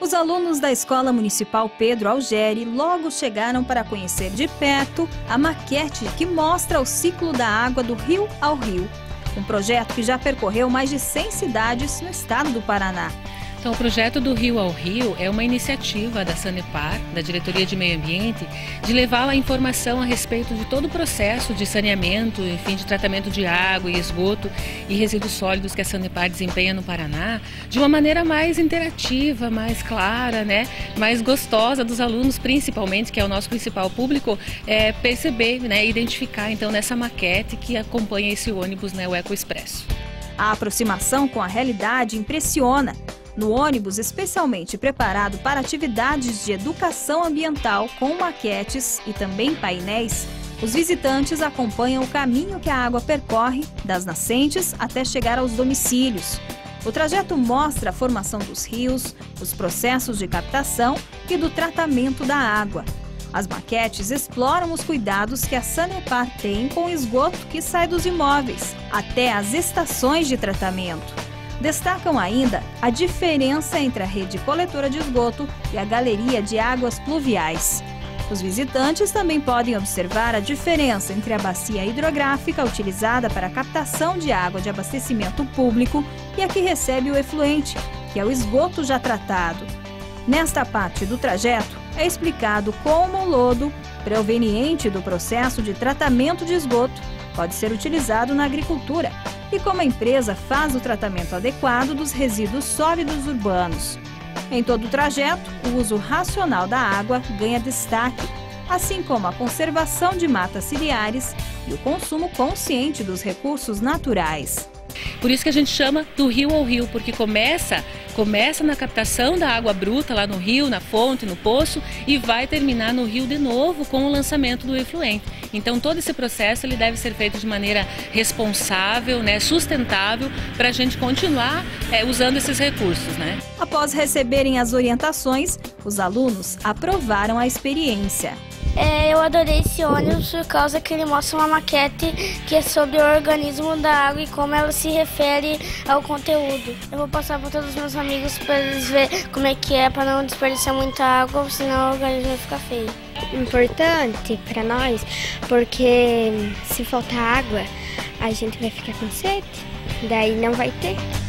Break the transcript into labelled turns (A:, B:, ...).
A: Os alunos da Escola Municipal Pedro Algeri logo chegaram para conhecer de perto a maquete que mostra o ciclo da água do rio ao rio. Um projeto que já percorreu mais de 100 cidades no estado do Paraná.
B: Então, o projeto do Rio ao Rio é uma iniciativa da Sanepar, da Diretoria de Meio Ambiente, de levar a informação a respeito de todo o processo de saneamento, enfim, de tratamento de água e esgoto e resíduos sólidos que a Sanepar desempenha no Paraná, de uma maneira mais interativa, mais clara, né, mais gostosa dos alunos, principalmente, que é o nosso principal público, é, perceber, né, identificar então nessa maquete que acompanha esse ônibus, né, o Eco Expresso.
A: A aproximação com a realidade impressiona. No ônibus especialmente preparado para atividades de educação ambiental com maquetes e também painéis, os visitantes acompanham o caminho que a água percorre das nascentes até chegar aos domicílios. O trajeto mostra a formação dos rios, os processos de captação e do tratamento da água. As maquetes exploram os cuidados que a Sanepar tem com o esgoto que sai dos imóveis, até as estações de tratamento. Destacam ainda a diferença entre a rede coletora de esgoto e a galeria de águas pluviais. Os visitantes também podem observar a diferença entre a bacia hidrográfica utilizada para a captação de água de abastecimento público e a que recebe o efluente, que é o esgoto já tratado. Nesta parte do trajeto, é explicado como o lodo, proveniente do processo de tratamento de esgoto, pode ser utilizado na agricultura e como a empresa faz o tratamento adequado dos resíduos sólidos urbanos. Em todo o trajeto, o uso racional da água ganha destaque, assim como a conservação de matas ciliares e o consumo consciente dos recursos naturais.
B: Por isso que a gente chama do rio ao rio, porque começa começa na captação da água bruta lá no rio, na fonte, no poço e vai terminar no rio de novo com o lançamento do efluente. Então todo esse processo ele deve ser feito de maneira responsável, né, sustentável, para a gente continuar é, usando esses recursos. Né?
A: Após receberem as orientações, os alunos aprovaram a experiência.
C: É, eu adorei esse ônibus por causa que ele mostra uma maquete que é sobre o organismo da água e como ela se refere ao conteúdo. Eu vou passar para todos os meus amigos para eles verem como é que é, para não desperdiçar muita água, senão o organismo vai ficar feio.
D: Importante para nós, porque se faltar água, a gente vai ficar com sede, daí não vai ter.